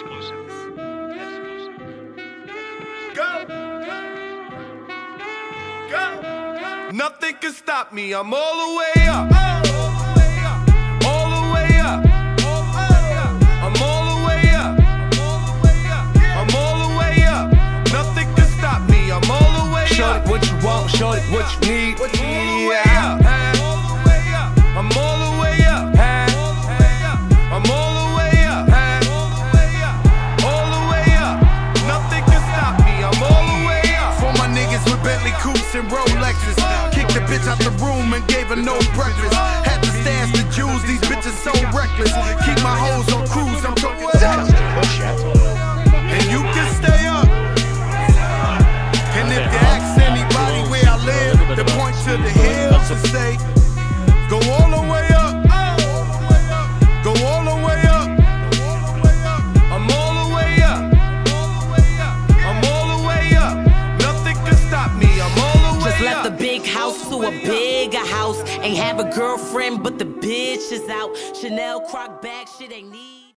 Exclusive. Exclusive. Go. Go. Nothing can stop me. I'm all the way up. All the way up. I'm all the way up. I'm all the way up. Nothing can stop me. I'm all the way up. Show it what you want, show it what you need. What you need? Yeah. Out the room and gave her no breakfast. Had to stash the jewels, these bitches so reckless. Keep my hoes on cruise, I'm talking And you can stay up. And if you ask anybody where I live, they point to the hills and say, the big house to a bigger house. Ain't have a girlfriend, but the bitch is out. Chanel croc bag, shit ain't need.